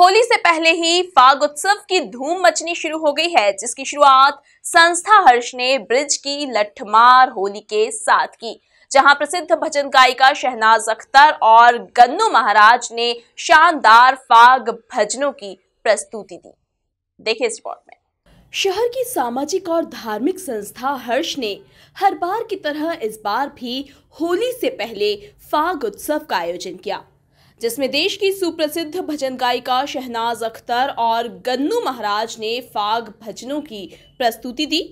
होली से पहले ही फाग उत्सव की धूम मचनी शुरू हो गई है, जिसकी शुरुआत संस्था हर्ष ने ब्रिज की लठमार होली के साथ की, जहाँ प्रसिद्ध भजन गायिका शहनाज अख्तर और गन्नू महाराज ने शानदार फाग भजनों की प्रस्तुति दी। देखिए इस रिपोर्ट में। शहर की सामाजिक और धार्मिक संस्था हर्ष ने हर बार की तरह इस बार भी होली से पहले फाग उत्सव का आयोजन किया। जिसमें देश की सुप्रसिद्ध भजन गायिका शहनाज अख्तर और गन्नू महाराज ने फाग भजनों की प्रस्तुति दी।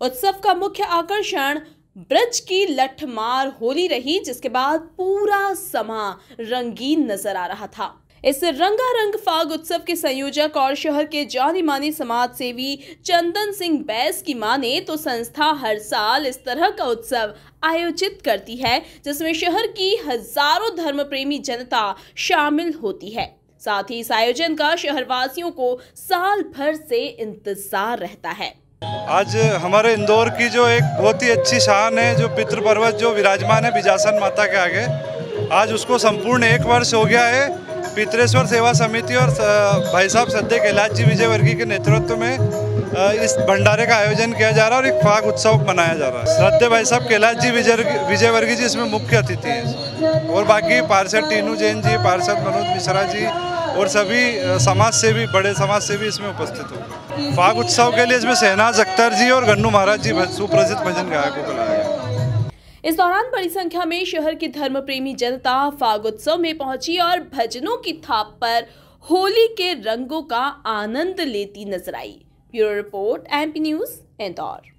उत्सव का मुख्य आकर्षण ब्रज की लठमार होली रही, जिसके बाद पूरा समा रंगीन नज़र आ रहा था। इस रंगारंग फाग उत्सव के संयोजक और शहर के जानी मानी समाज सेवी चंदन सिंह बैस की माने तो संस्था हर साल इस तरह का उत्सव आयोजित करती है, जिसमें शहर की हज़ारों धर्म प्रेमी जनता शामिल होती है। साथ ही इस आयोजन का शहरवासियों को साल भर से इंतज़ार रहता है। आज हमारे इंदौर की जो एक बहुत ही अच्छी शान है, जो पितृ पर्वत जो विराजमान है बिजासन माता के आगे, आज उसको संपूर्ण एक वर्ष हो गया है। पितरेश्वर सेवा समिति और भाई साहब सद्य कैलाश जी विजय वर्गी के नेतृत्व में इस भंडारे का आयोजन किया जा रहा है और एक फाग उत्सव मनाया जा रहा है। श्रद्धे भाई साहब, कैलाश जी विजय विजय वर्गी जी इसमें मुख्य अतिथि हैं। और बाकी पार्षद टीनू जैन जी, पार्षद मनोज मिश्रा जी और सभी समाज से भी बड़े समाज से भी इसमें उपस्थित हो फाग उत्सव के लिए इसमें शहनाज अख्तर जी और गन्नू महाराज जी सुप्रसिद्ध भजन गायकों को लाया गया। इस दौरान बड़ी संख्या में शहर की धर्म प्रेमी जनता फागोत्सव में पहुँची और भजनों की थाप पर होली के रंगों का आनंद लेती नज़र आई। Bureau report, MP news, Indore.